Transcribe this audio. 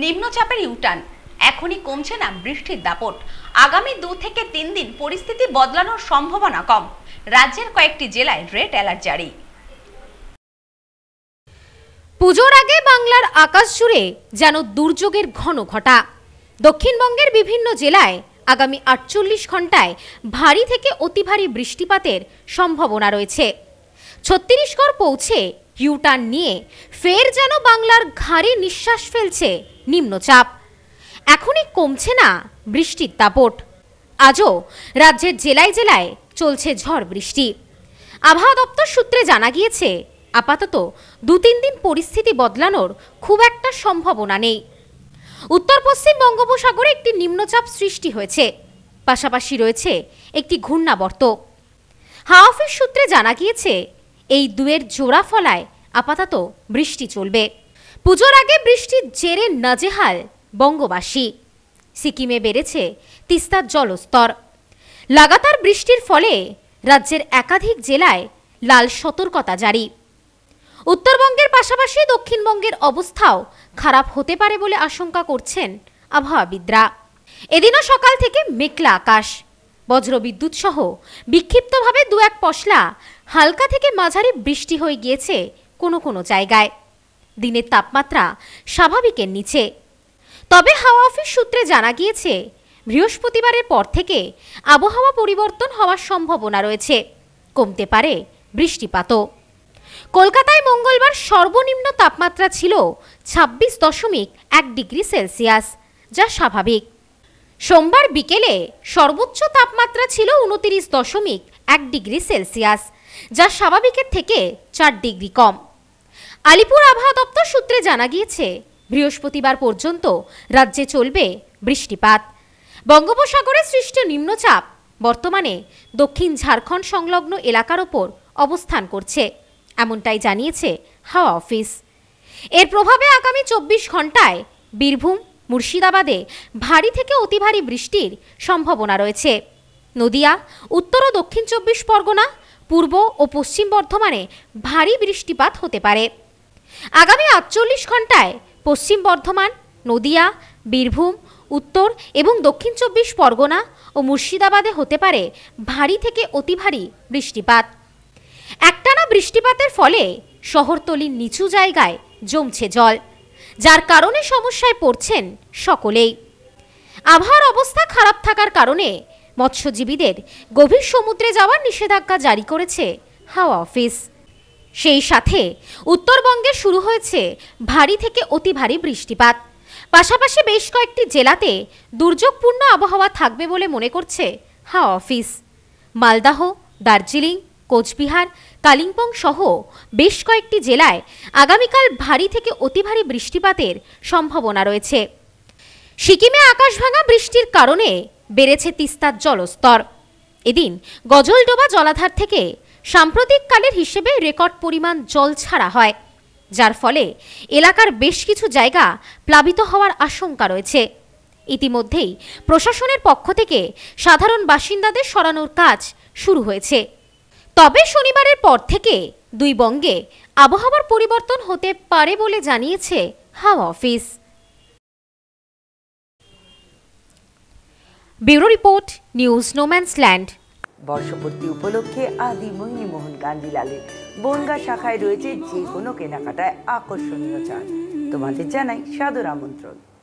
নিম্নচাপের ইউটার্ন। এখনই কমছে না বৃষ্টির দাপট। আগামী দু থেকে তিন দিন পরিস্থিতি বদলানোর সম্ভাবনা কম। রাজ্যের কয়েকটি জেলায় রেড অ্যালার্ট জারি। পুজোর আগে বাংলার আকাশ জুড়ে যেন দুর্যোগের ঘন ঘটা। দক্ষিণবঙ্গের বিভিন্ন জেলায় আগামী আটচল্লিশ ঘন্টায় ভারী থেকে অতি ভারী বৃষ্টিপাতের সম্ভাবনা রয়েছে। ছত্তিশগড় পৌঁছে ইউটার্ন নিয়ে ফের যেন বাংলার ঘাড়ে নিঃশ্বাস ফেলছে নিম্নচাপ। এখনই কমছে না বৃষ্টির দাপট। আজও রাজ্যের জেলায় জেলায় চলছে ঝড় বৃষ্টি। আবহাওয়া দপ্তর সূত্রে জানা গিয়েছে, আপাতত দু তিন দিন পরিস্থিতি বদলানোর খুব একটা সম্ভাবনা নেই। উত্তর পশ্চিম বঙ্গোপসাগরে একটি নিম্নচাপ সৃষ্টি হয়েছে। পাশাপাশি রয়েছে একটি ঘূর্ণাবর্ত। হাওয়া অফিস সূত্রে জানা গিয়েছে এই দুয়ের জোড়া ফলায় আপাতত বৃষ্টি চলবে। পুজোর আগে বৃষ্টির জেরে নাজেহাল বঙ্গবাসী। সিকিমে বেড়েছে তিস্তার জলস্তর। লাগাতার বৃষ্টির ফলে রাজ্যের একাধিক জেলায় লাল সতর্কতা জারি। উত্তরবঙ্গের পাশাপাশি দক্ষিণবঙ্গের অবস্থাও খারাপ হতে পারে বলে আশঙ্কা করছেন আবহাওয়াবিদরা। এদিনও সকাল থেকে মেঘলা আকাশ। বজ্রবিদ্যুৎ সহ বিক্ষিপ্তভাবে দু এক পশলা হালকা থেকে মাঝারি বৃষ্টি হয়ে গিয়েছে কোনো কোনো জায়গায়। দিনের তাপমাত্রা স্বাভাবিকের নিচে। তবে হাওয়া অফিস সূত্রে জানা গিয়েছে, বৃহস্পতিবারের পর থেকে আবহাওয়া পরিবর্তন হওয়ার সম্ভাবনা রয়েছে। কমতে পারে বৃষ্টিপাতও। কলকাতায় মঙ্গলবার সর্বনিম্ন তাপমাত্রা ছিল ছাব্বিশ দশমিক এক ডিগ্রি সেলসিয়াস, যা স্বাভাবিক। সোমবার বিকেলে সর্বোচ্চ তাপমাত্রা ছিল উনতিরিশ দশমিক এক ডিগ্রি সেলসিয়াস, যা স্বাভাবিকের থেকে চার ডিগ্রি কম। আলিপুর আবহাওয়া দপ্তর সূত্রে জানা গিয়েছে, বৃহস্পতিবার পর্যন্ত রাজ্যে চলবে বৃষ্টিপাত। বঙ্গোপসাগরে সৃষ্ট নিম্নচাপ বর্তমানে দক্ষিণ ঝাড়খণ্ড সংলগ্ন এলাকার ওপর অবস্থান করছে, এমনটাই জানিয়েছে হাওয়া অফিস। এর প্রভাবে আগামী চব্বিশ ঘন্টায় বীরভূম মুর্শিদাবাদে ভারী থেকে অতি ভারী বৃষ্টির সম্ভাবনা রয়েছে। নদিয়া, উত্তর ও দক্ষিণ চব্বিশ পরগনা, পূর্ব ও পশ্চিম বর্ধমানে ভারী বৃষ্টিপাত হতে পারে। আগামী আটচল্লিশ ঘন্টায় পশ্চিম বর্ধমান, নদিয়া, বীরভূম, উত্তর এবং দক্ষিণ চব্বিশ পরগনা ও মুর্শিদাবাদে হতে পারে ভারী থেকে অতি ভারী বৃষ্টিপাত। একটানা বৃষ্টিপাতের ফলে শহরতলির নিচু জায়গায় জমছে জল। যার কারণে সমস্যায় পড়ছেন সকলেই। আবহাওয়ার অবস্থা খারাপ থাকার কারণে মৎস্যজীবীদের গভীর সমুদ্রে যাওয়ার নিষেধাজ্ঞা জারি করেছে হাওয়া অফিস। সেই সাথে উত্তরবঙ্গে শুরু হয়েছে ভারী থেকে অতি ভারী বৃষ্টিপাত। পাশাপাশি বেশ কয়েকটি জেলাতে দুর্যোগপূর্ণ আবহাওয়া থাকবে বলে মনে করছে হাওয়া অফিস। মালদাহ, দার্জিলিং কোচবিহার, কালিম্পং সহ বেশ কয়েকটি জেলায় আগামীকাল ভারী থেকে অতি ভারী বৃষ্টিপাতের সম্ভাবনা রয়েছে। সিকিমে আকাশভাঙা বৃষ্টির কারণে বেড়েছে তিস্তার জলস্তর। এদিন গজলডোবা জলাধার থেকে সাম্প্রতিককালের হিসেবে রেকর্ড পরিমাণ জল ছাড়া হয়, যার ফলে এলাকার বেশ কিছু জায়গা প্লাবিত হওয়ার আশঙ্কা রয়েছে। ইতিমধ্যেই প্রশাসনের পক্ষ থেকে সাধারণ বাসিন্দাদের সরানোর কাজ শুরু হয়েছে। তবে শনিবারের পর থেকে দুই বঙ্গে আবহাওয়ার পরিবর্তন হতে পারে বলে জানিয়েছে হাওয়া office. Bureau report, news no man's land বর্ষপূর্তি উপলক্ষে আদি মোহিনী গান্ধীলালের বনগা শাখায় রয়েছে যে কোনো কেনাকাটায় আকর্ষণীয় ছাড় তোমাদের জানাই সাদর আমন্ত্রণ।